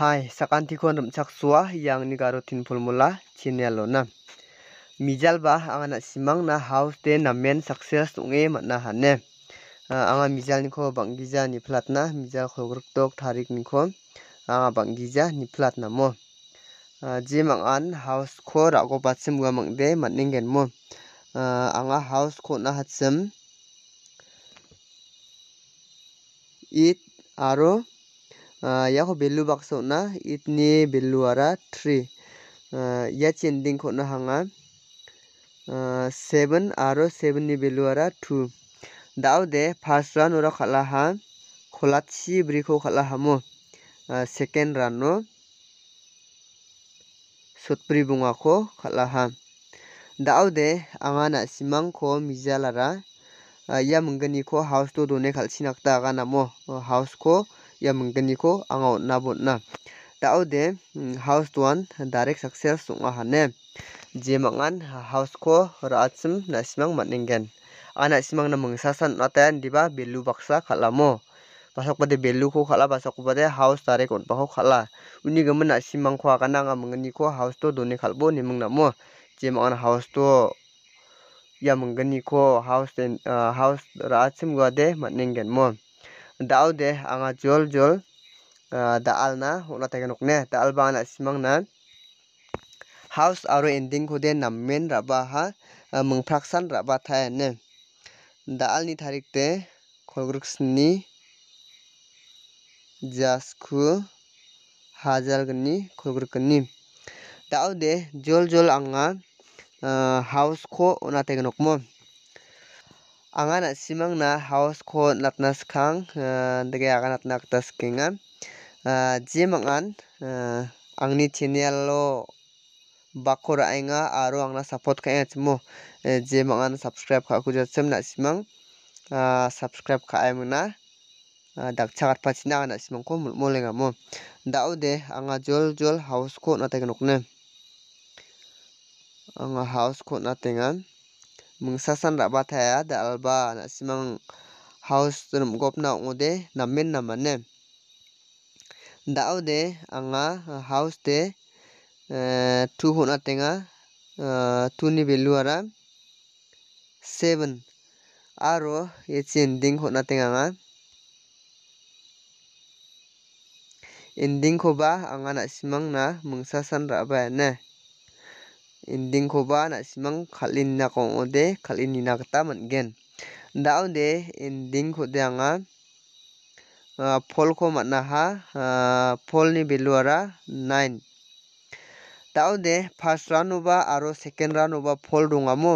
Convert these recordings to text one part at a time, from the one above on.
Hai, sakantikon rumchaksua yang ni garo tinpulmula channel na. Mijal ba anga na simang na house de namen success ong·e man·a hane. anga mijal niko bang·gija niplatna mijal tarik niko anga bang·gija niplat namo. jim ang·an house ko ra·gopachim ua mang·de man·ningen mo. anga house ko na hachim it aro iako belu baksa on·a it-ni beluara tri ia ending ko·na hanga seven aro seven-ni beluara two da·ode first round ora kal·aha kolachi briko kal·ahamo second round o sotbri bongako kal·aha da·ode anga na·simangko mijalara ia minggniko house to done kal·china gita agan amo house ko ia minggniko anga on·a bon·a da·ode haus doan darek success ong·a hane jemangan haus ko ra·achim na·simang man·engen a na·simangna mingsasan ong·ataia indiba belu baksa kal·amo. Belu ko kal·a basakobade haus darek on·bako kal·a. Uni gimin na·simangko agana anga mingniko haus to done kal·bo neming namo. Jemangan haus to ia minggniko haus haus ra·achim guade man·engen mo da·ode anga joljol da·alna on·a tarigipa nokni da·alba anga na·simangna haus aro ending-kode namen ra·baha mingpraksan ra·batai ine da·alni tarikde kolgriksini jasku hajalgni kolgrikgni da·ode joljol anga haus ko on·a tarigipa nokmo anga na·simangna haus ko on·atna skang andige aganatna gita skikenga jemangan angni channel o bakko ra·enga aro angna support ka·enga chimo. Jemangan subscribe ka·ako jachim na·simang. Subscribe ka·emingna dakchagatpachina anga na·simangko molmolenga mo da·ode anga joljol haus ko on·a tarigipa nokni anga haus ko on·atenga mingsasan ra·bataia da·alba na·simang haus rim·gopna ong·ode namen namane da·ode anga haus de two ko on·atenga two ni beluara seven. Aro ia che ending ko on·atenga anga ending-koba anga na·simangna mingsasan ra·bae ine ending-koba na·simang kal·enako ong·ode kal·e nina gita man·gen da·ode ending-kode anga polko man·aha polni beluara nine. Da·ode first round o ba aro second round o ba pol dongamo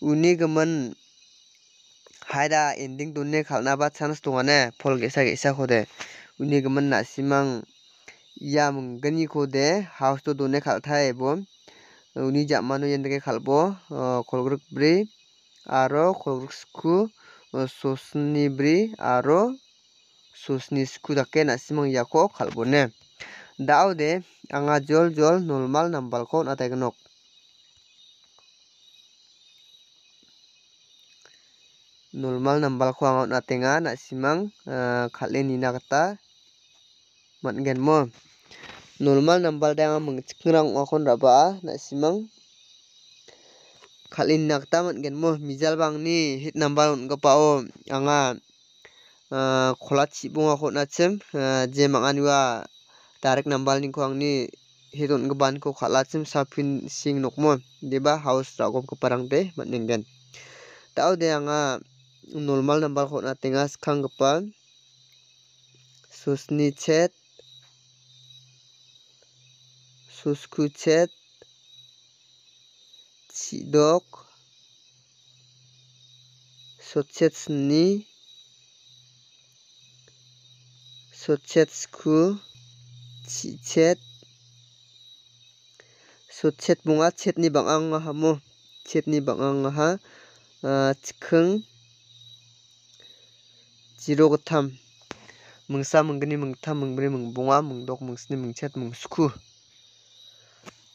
uni gimin haida ending done kal·naba chance dong·ane pol ge·sa ge·sakode uni gimin na·simang ia minggniko-de haus to done kal·taia uni jamano ia andige kal·bo kolgrikbri aro kolgriksku sosnibri aro sosni sku dake na·simang iako kal·bone. Da·ode anga joljol normal nambalko on·a tarigipa nok. Normal nambalko anga on·atenga na·simang kal·e nina gita man·gen mo normal nambalde anga mingchikrang ong·akon ra·baa na·simang kal·e nina gita man·gen mo mijalba angni hit nambar on·gipao anga kolachi bongako on·achim jemang·ani ua darek nambalniko angni hit on·gipaniko kal·achim sapin-sing nokmo indiba haus ra·gopgiparangde man·engen da·ode anga normal nambalko on·atenga skanggipa sosni chet sosku chet chi·dok sotchet-sni sotchet-sku chi·chet sotchet bonga chetni bang·a ong·ahamo chetni bang·a ong·aha chiking zero gittam mingsa minggni mingttam mingbri mingbonga mingdok mingsini mingchet mingsku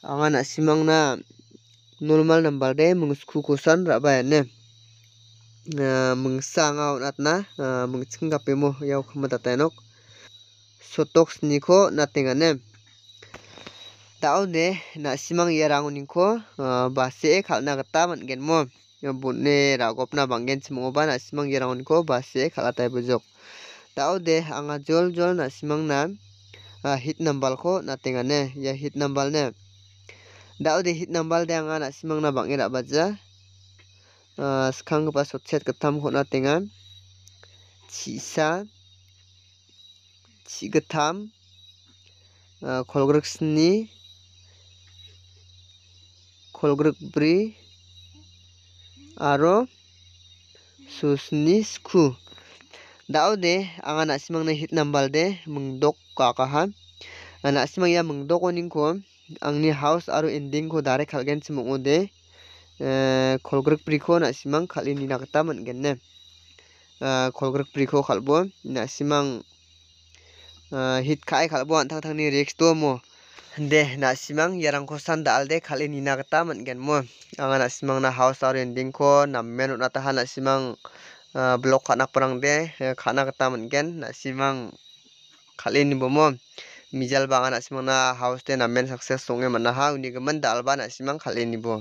anga na·simangna normal nambalde mingskukosan ra·bae ine mingsa anga on·atna mingchikenggape mo iau khima datai nok. Sotoksniko natengane daode na·simang ia rangoniko basee kal·na gita man·genmo bon·e ra·gopna bang·genchim ong·oba na·simang ia rangoniko basee kal·atai bojok daode anga joljol na·simangna hit nambalko natengane ia hit nambalne daode hit nambalde anga na·simangna bang·e ra·baja skanggipa sotset gittamko natenga chi·sa chi·gittam kolgrik sini kolgrik bri aro. Susni sku. Daode anga na·simangna hit nambalde mingdok gakaha na·simang ia mingdokoningko angni haus aro endingko darai kal·genchim ong·ode kolgrik briko na·simang kal·e nina gita man·gene kolgrik briko kal·bo na·simang hit ka·e kal·bo an·tangtangni riks domo de na·simang iarangko san da·alde kal·e nina gita man·genmo anga na·simangna haus aro endingko namen on·ataha na·simang blok ka·nakbarangde ka·na gita man·gen na·simang kal·e nibomo mijalba anga na·simangna haus de namen sakses ong·e man·aha unigimin dal·ba na·simang kal·e nibo.